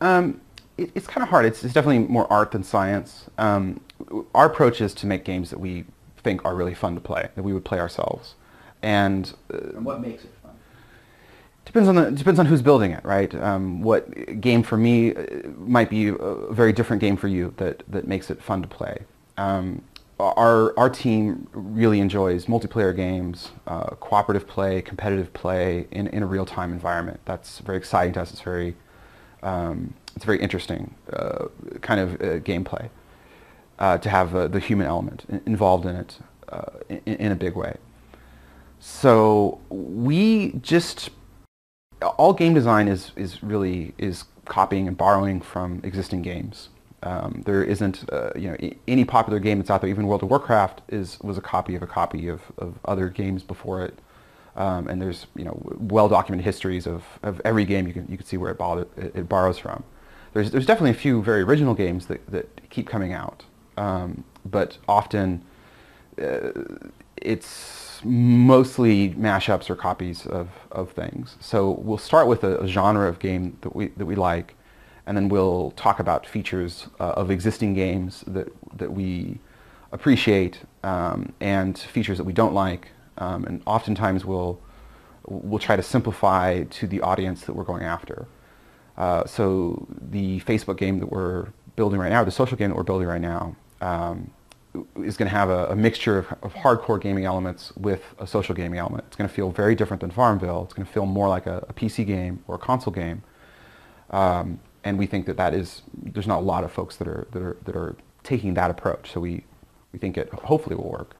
Um, it, it's kind of hard. It's, it's, definitely more art than science. Um, our approach is to make games that we think are really fun to play, that we would play ourselves. And, uh, and what makes it fun? Depends on the depends on who's building it, right? Um, what game for me uh, might be a very different game for you that that makes it fun to play. Um, our our team really enjoys multiplayer games, uh, cooperative play, competitive play in, in a real time environment. That's very exciting to us. It's very um, it's very interesting uh, kind of uh, gameplay uh, to have uh, the human element involved in it in, in, a big way. So we just all game design is is really is copying and borrowing from existing games. Um, there isn't uh, you know any popular game that's out there. Even World of Warcraft is was a copy of a copy of, of other games before it. Um, and there's you know well documented histories of, of every game you can you can see where it, it, it borrows from. There's there's definitely a few very original games that, that keep coming out, um, but often uh, it's mostly mashups or copies of, of things. So we'll start with a, a, genre of game that we that we like, and then we'll talk about features uh, of existing games that that we appreciate um, and features that we don't like um, and oftentimes we'll, we'll try to simplify to the audience that we're going after. Uh, so the Facebook game that we're building right now, the social game that we're building right now, um, is going to have a, a mixture of, of, hardcore gaming elements with a social gaming element. It's going to feel very different than Farmville. It's going to feel more like a, a PC game or a console game. Um, and we think that that is, there's not a lot of folks that are, that are, that are taking that approach. So we, we think it hopefully will work.